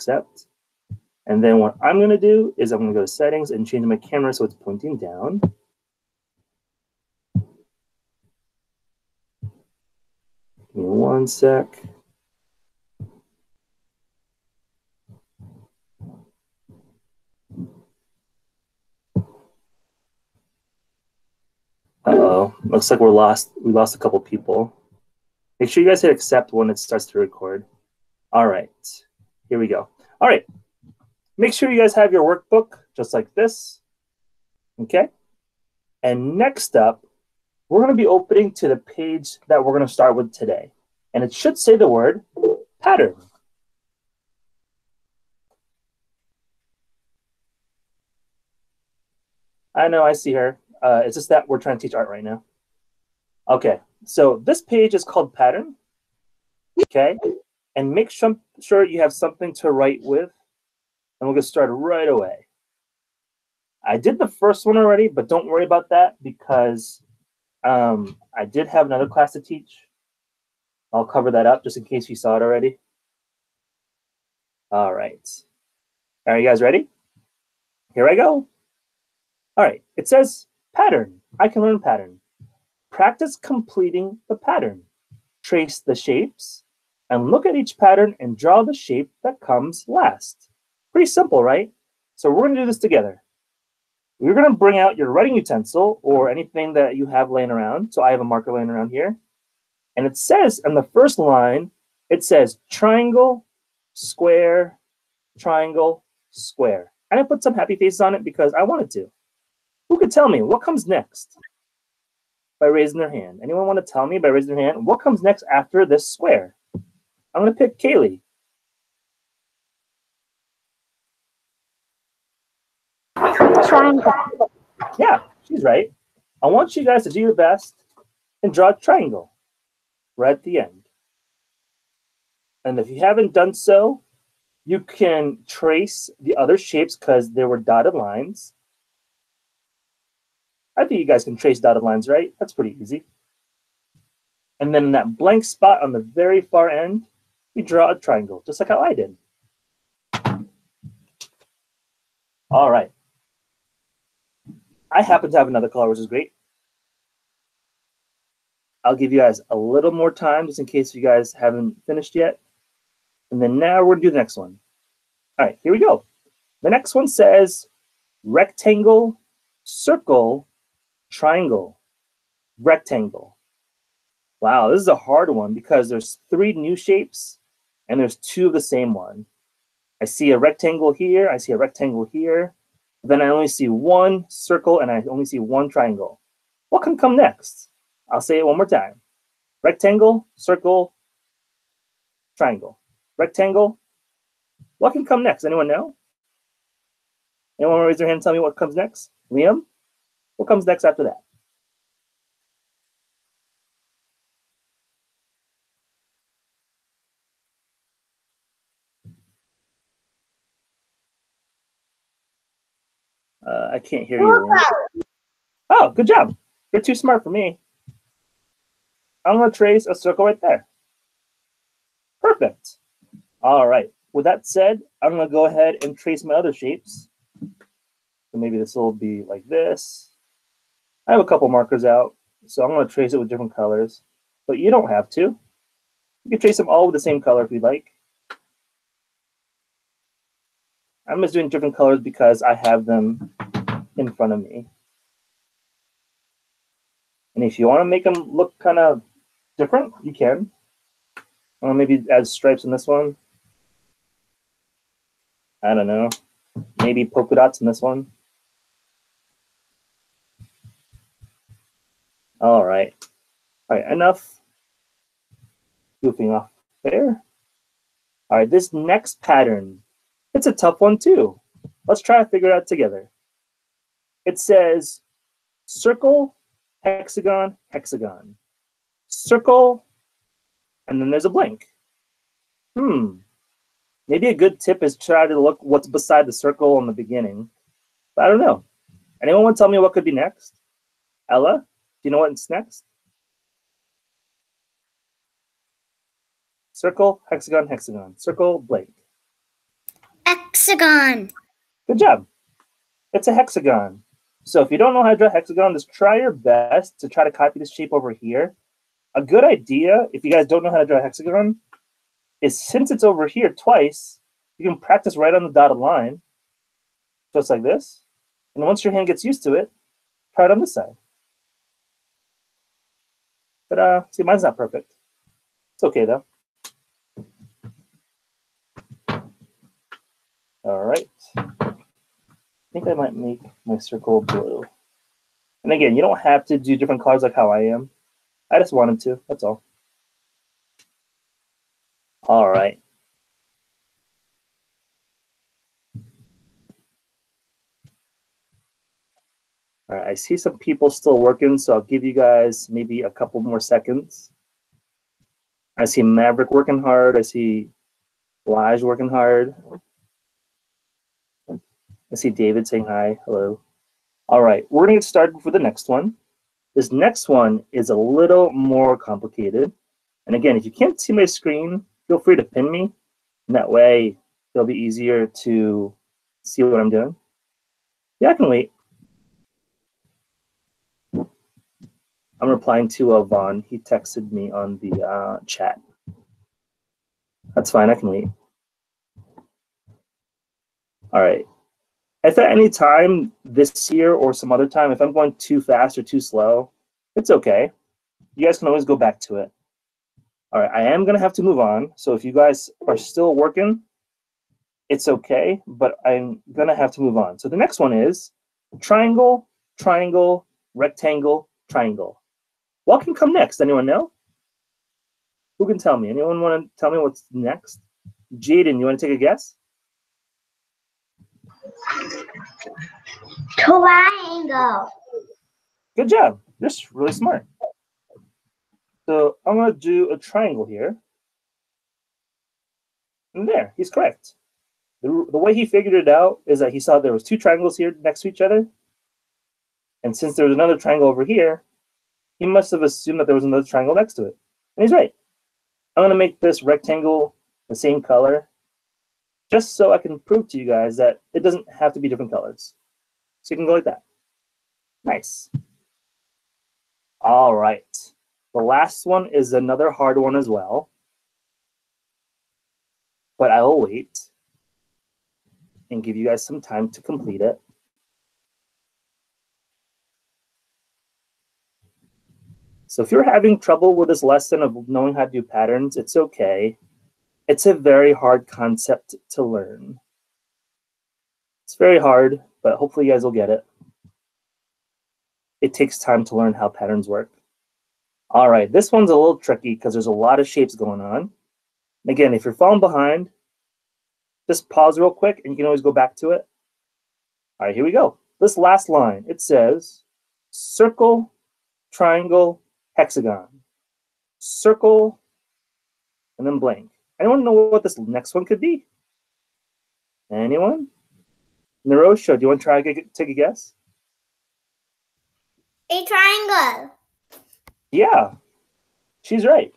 accept. And then what I'm going to do is I'm going to go to settings and change my camera so it's pointing down. Give me one sec. Uh-oh, looks like we're lost. We lost a couple people. Make sure you guys hit accept when it starts to record. All right, here we go. All right, make sure you guys have your workbook just like this. Okay, and next up, we're going to be opening to the page that we're going to start with today. And it should say the word pattern. I know, I see her. Uh, it's just that we're trying to teach art right now. Okay, so this page is called pattern. Okay, and make sure, sure you have something to write with. And we'll get started right away. I did the first one already, but don't worry about that because um, I did have another class to teach. I'll cover that up just in case you saw it already. All right. Are you guys ready? Here I go. All right, it says pattern. I can learn pattern. Practice completing the pattern. Trace the shapes and look at each pattern and draw the shape that comes last. Pretty simple, right? So we're gonna do this together. You're gonna bring out your writing utensil or anything that you have laying around. So I have a marker laying around here. And it says in the first line, it says triangle, square, triangle, square. And I put some happy faces on it because I wanted to. Who could tell me what comes next? By raising their hand. Anyone want to tell me by raising their hand what comes next after this square? I'm going to pick Kaylee. Triangle. Yeah, she's right. I want you guys to do your best and draw a triangle right at the end. And if you haven't done so, you can trace the other shapes because there were dotted lines. I think you guys can trace dotted lines, right? That's pretty easy. And then in that blank spot on the very far end, draw a triangle, just like how I did. All right. I happen to have another color, which is great. I'll give you guys a little more time just in case you guys haven't finished yet. And then now we're gonna do the next one. All right, here we go. The next one says rectangle, circle, triangle, rectangle. Wow, this is a hard one because there's three new shapes and there's two of the same one. I see a rectangle here, I see a rectangle here, then I only see one circle and I only see one triangle. What can come next? I'll say it one more time. Rectangle, circle, triangle. Rectangle. What can come next? Anyone know? Anyone raise their hand and tell me what comes next? Liam? What comes next after that? Uh, I can't hear you. Oh, good job. You're too smart for me. I'm going to trace a circle right there. Perfect. All right. With that said, I'm going to go ahead and trace my other shapes. So maybe this will be like this. I have a couple markers out, so I'm going to trace it with different colors. But you don't have to. You can trace them all with the same color if you'd like. I'm just doing different colors because I have them in front of me. And if you want to make them look kind of different, you can. Or maybe add stripes in this one. I don't know. Maybe polka dots in this one. All right. All right, enough goofing off there. All right, this next pattern, it's a tough one too. Let's try to figure it out together. It says circle, hexagon, hexagon. Circle, and then there's a blank. Hmm. Maybe a good tip is try to look what's beside the circle in the beginning. But I don't know. Anyone want to tell me what could be next? Ella, do you know what's next? Circle, hexagon, hexagon. Circle, blank. Hexagon. Good job. It's a hexagon. So if you don't know how to draw a hexagon, just try your best to try to copy this shape over here. A good idea, if you guys don't know how to draw a hexagon, is since it's over here twice, you can practice right on the dotted line, just like this. And once your hand gets used to it, try it on this side. But uh, see, mine's not perfect. It's okay though. All right. I think I might make my circle blue. And again, you don't have to do different colors like how I am. I just wanted to, that's all. All right. All right, I see some people still working, so I'll give you guys maybe a couple more seconds. I see Maverick working hard. I see Lige working hard. I see David saying hi. Hello. All right, we're to get started for the next one. This next one is a little more complicated. And again, if you can't see my screen, feel free to pin me. And that way, it'll be easier to see what I'm doing. Yeah, I can wait. I'm replying to uh, Vaughn. He texted me on the uh, chat. That's fine. I can wait. All right. If at any time this year or some other time, if I'm going too fast or too slow, it's okay. You guys can always go back to it. All right. I am going to have to move on. So if you guys are still working, it's okay, but I'm going to have to move on. So the next one is triangle, triangle, rectangle, triangle. What can come next? Anyone know? Who can tell me? Anyone want to tell me what's next? Jaden, you want to take a guess? Triangle. Good job. You're really smart. So I'm going to do a triangle here. And there, he's correct. The, the way he figured it out is that he saw there was two triangles here next to each other. And since there was another triangle over here, he must have assumed that there was another triangle next to it. And he's right. I'm going to make this rectangle the same color just so I can prove to you guys that it doesn't have to be different colors. So you can go like that. Nice. All right. The last one is another hard one as well. But I will wait and give you guys some time to complete it. So if you're having trouble with this lesson of knowing how to do patterns, it's okay. It's a very hard concept to learn. It's very hard, but hopefully you guys will get it. It takes time to learn how patterns work. All right, this one's a little tricky because there's a lot of shapes going on. Again, if you're falling behind, just pause real quick and you can always go back to it. All right, here we go. This last line, it says circle, triangle, hexagon. Circle, and then blank. Anyone know what this next one could be? Anyone? Narosha, do you want to try to take a guess? A triangle. Yeah, she's right.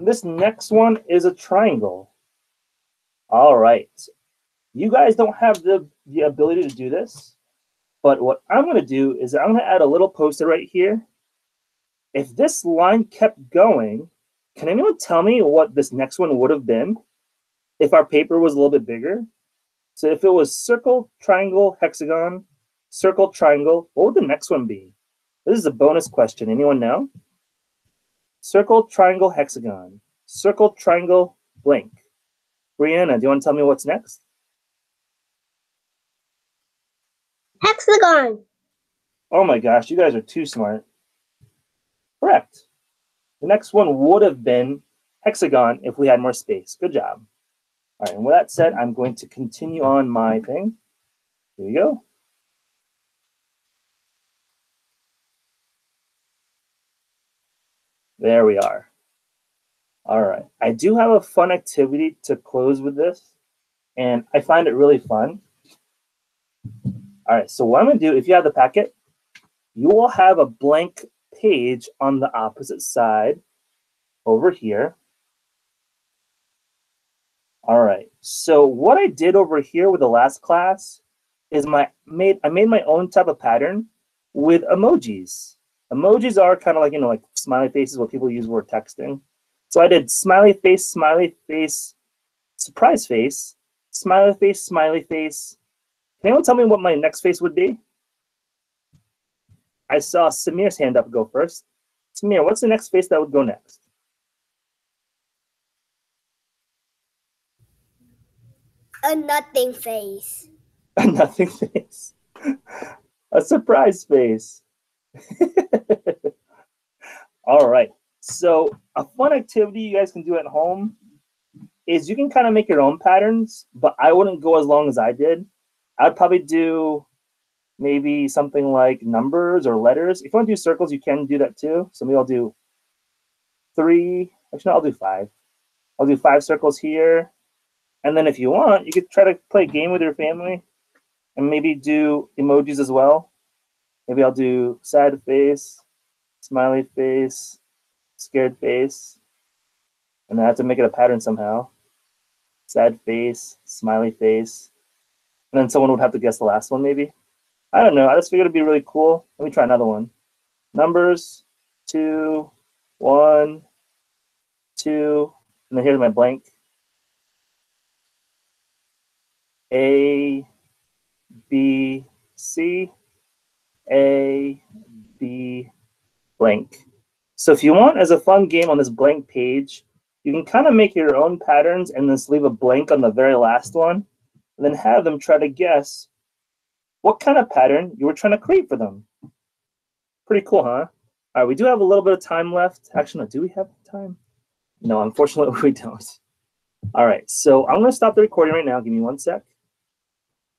This next one is a triangle. All right. You guys don't have the, the ability to do this, but what I'm going to do is I'm going to add a little poster right here. If this line kept going, can anyone tell me what this next one would have been if our paper was a little bit bigger? So if it was circle, triangle, hexagon, circle, triangle, what would the next one be? This is a bonus question. Anyone know? Circle, triangle, hexagon. Circle, triangle, blank. Brianna, do you want to tell me what's next? Hexagon. Oh my gosh, you guys are too smart. Correct. The next one would have been hexagon if we had more space. Good job. All right, and with that said, I'm going to continue on my thing. Here you go. There we are. All right. I do have a fun activity to close with this, and I find it really fun. All right, so what I'm going to do, if you have the packet, you will have a blank page on the opposite side over here. All right, So what I did over here with the last class is my made I made my own type of pattern with emojis. Emojis are kind of like you know like smiley faces what people use for texting. So I did smiley face, smiley face, surprise face, smiley face, smiley face. Can anyone tell me what my next face would be? I saw Samir's hand up go first. Samir, what's the next face that would go next? A nothing face. A nothing face. A surprise face. All right. So a fun activity you guys can do at home is you can kind of make your own patterns, but I wouldn't go as long as I did. I'd probably do maybe something like numbers or letters. If you want to do circles, you can do that too. So maybe I'll do three. Actually, no, I'll do five. I'll do five circles here. And then if you want, you could try to play a game with your family and maybe do emojis as well. Maybe I'll do sad face, smiley face, scared face. And I have to make it a pattern somehow. Sad face, smiley face. And then someone would have to guess the last one, maybe. I don't know. I just figured it'd be really cool. Let me try another one. Numbers, two, one, two, and then here's my blank. A, B, C, A, B, blank. So if you want, as a fun game on this blank page, you can kind of make your own patterns and just leave a blank on the very last one, and then have them try to guess what kind of pattern you were trying to create for them. Pretty cool, huh? All right, we do have a little bit of time left. Actually, no, do we have time? No, unfortunately, we don't. All right, so I'm going to stop the recording right now. Give me one sec.